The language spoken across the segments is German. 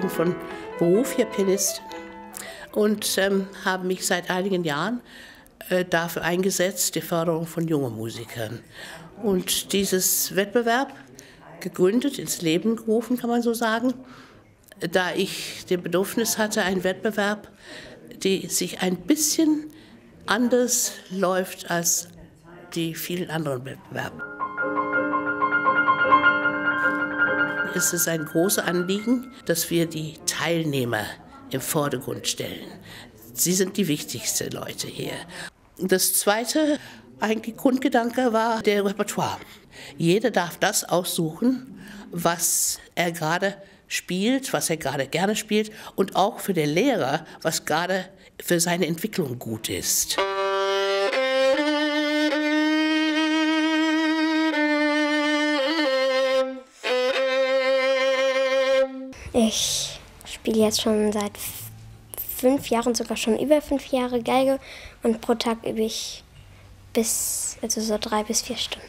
bin von Beruf hier Pianistin und ähm, habe mich seit einigen Jahren äh, dafür eingesetzt, die Förderung von jungen Musikern. Und dieses Wettbewerb, gegründet, ins Leben gerufen, kann man so sagen, da ich den Bedürfnis hatte, ein Wettbewerb, der sich ein bisschen anders läuft als die vielen anderen Wettbewerbe. Es ist ein großes Anliegen, dass wir die Teilnehmer im Vordergrund stellen. Sie sind die wichtigsten Leute hier. Das zweite eigentlich Grundgedanke war der Repertoire. Jeder darf das aussuchen, was er gerade spielt, was er gerade gerne spielt und auch für den Lehrer, was gerade für seine Entwicklung gut ist. Ich spiele jetzt schon seit fünf Jahren, sogar schon über fünf Jahre Geige und pro Tag übe ich bis, also so drei bis vier Stunden.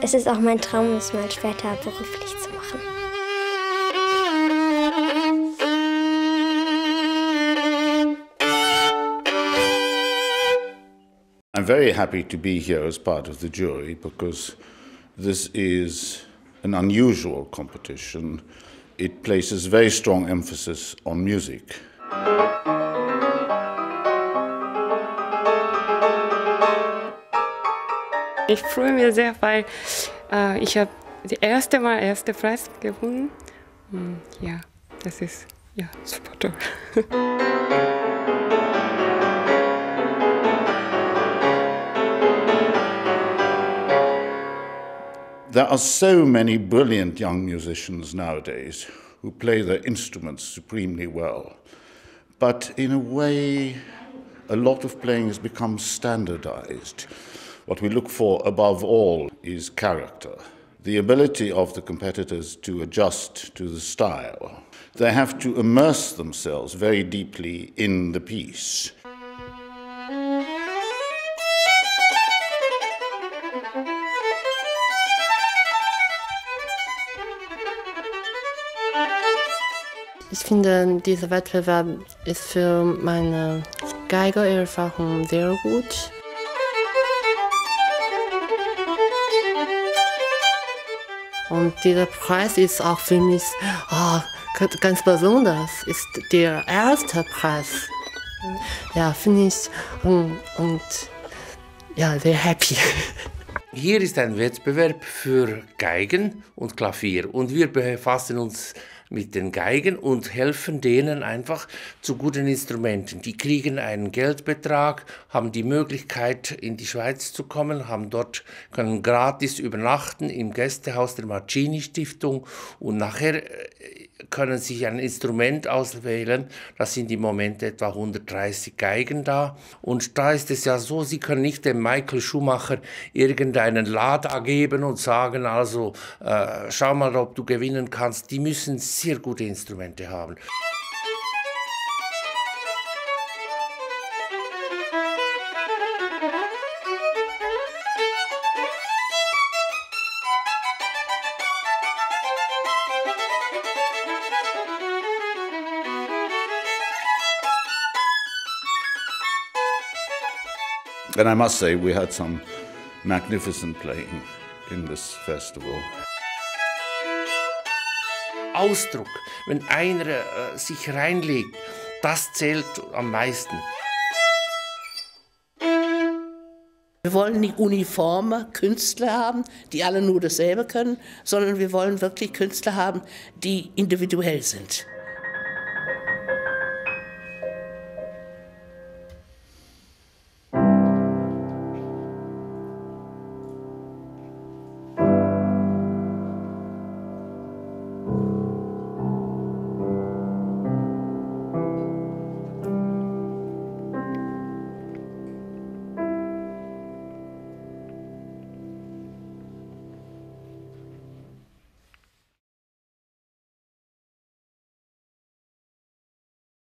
Es ist auch mein Traum, es mal später beruflich zu machen. I'm very happy to be here as part of the jury because this is an unusual competition. It places very strong emphasis on music. Ich freue mich sehr, weil äh, ich habe das erste Mal erste Preis gewonnen. Ja, das ist ja super toll. There are so many brilliant young musicians nowadays who play their instruments supremely well. But in a way, a lot of playing has become standardized. What we look for above all is character, the ability of the competitors to adjust to the style. They have to immerse themselves very deeply in the piece. Ich finde, dieser Wettbewerb ist für meine Geigererfahrung sehr gut. Und dieser Preis ist auch für mich oh, ganz besonders. Ist der erste Preis. Ja, finde ich und, und ja, sehr happy. Hier ist ein Wettbewerb für Geigen und Klavier und wir befassen uns mit den Geigen und helfen denen einfach zu guten Instrumenten. Die kriegen einen Geldbetrag, haben die Möglichkeit in die Schweiz zu kommen, haben dort können gratis übernachten im Gästehaus der Marcini Stiftung und nachher äh, können sich ein Instrument auswählen. Das sind im Moment etwa 130 Geigen da. Und da ist es ja so, Sie können nicht dem Michael Schumacher irgendeinen Lada geben und sagen, also äh, schau mal, ob du gewinnen kannst. Die müssen sehr gute Instrumente haben. And I must say, we had some magnificent playing in this festival. Ausdruck, wenn einer äh, sich reinlegt, das zählt am meisten. Wir wollen nicht uniforme Künstler haben, die alle nur dasselbe können, sondern wir wollen wirklich Künstler haben, die individuell sind.